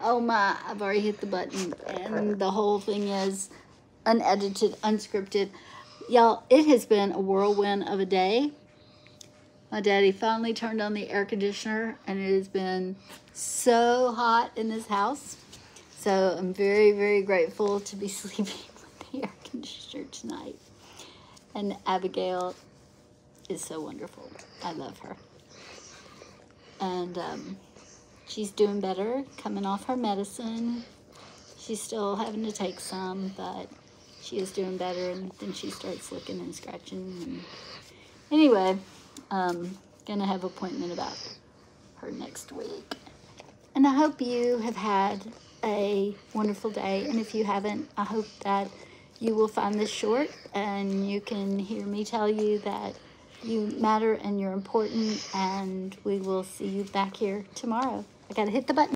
Oh my, I've already hit the button. And the whole thing is unedited, unscripted. Y'all, it has been a whirlwind of a day. My daddy finally turned on the air conditioner and it has been so hot in this house. So I'm very, very grateful to be sleeping with the air conditioner tonight. And Abigail is so wonderful. I love her. And um, she's doing better, coming off her medicine. She's still having to take some, but she is doing better. And then she starts licking and scratching. And anyway, um, gonna have appointment about her next week. And I hope you have had a wonderful day. And if you haven't, I hope that you will find this short and you can hear me tell you that you matter and you're important. And we will see you back here tomorrow. I gotta hit the button.